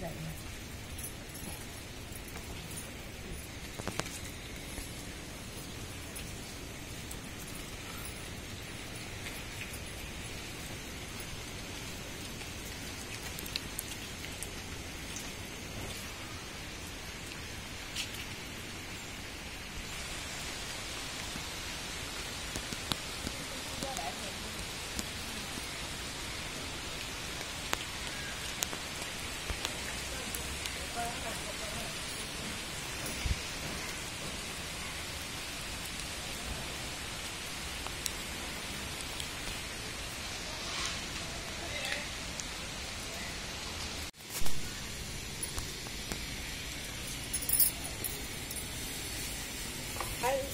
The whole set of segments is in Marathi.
在。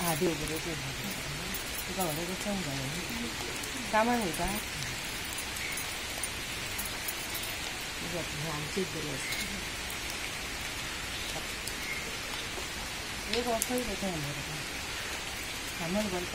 아, 네, 네, 네, 네. 이거 원래 처음 거예요. 까만 이가 이거 그냥 안 찌들었어. 이거 거기서 그냥 먹어봐. 까만 건다.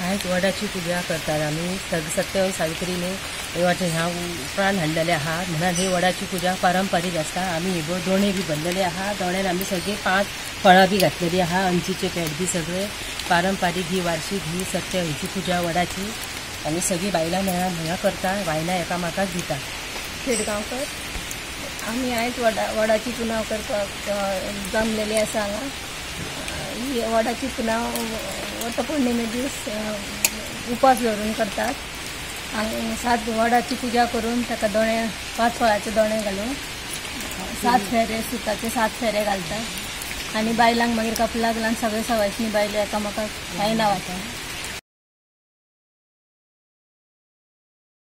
आज वडाची पूजा करतात आम्ही. सग सत्यवय सावित्रीने वाटे ह्या प्राण हाडलेले आहात. म्हणून ही वडाची पूजा पारंपारीक असता. आम्ही हे दोणे बी भरलेले आहात. दोण्यान आम्ही सगळे पांच फळां बी घातलेली आहा अंचीचे पेट बी सगळे पारंपारीक. ही वार्षिक ही सत्यवयची पूजा वडाची. आम्ही सगळी बायलां मेळान हांगा करता. बायलां एकामेकाक दिता खेडगांवकर आम्ही आयज वडा वडाची पुनाव करपाक जमलेली आसा हांगा ही वडाची पुनाव वटपौर्णिमे दीस उपास धरून करतात. आनी सात वडाची पुजा करून ताका दोणे पांच फळाचे दोणे घालून सात फेरे सुताचे सात फेरे घालतात. आनी बायलांक मागीर कपलाक लावन सगळे सवायशनी बायलो एकामेकाक खायना वतात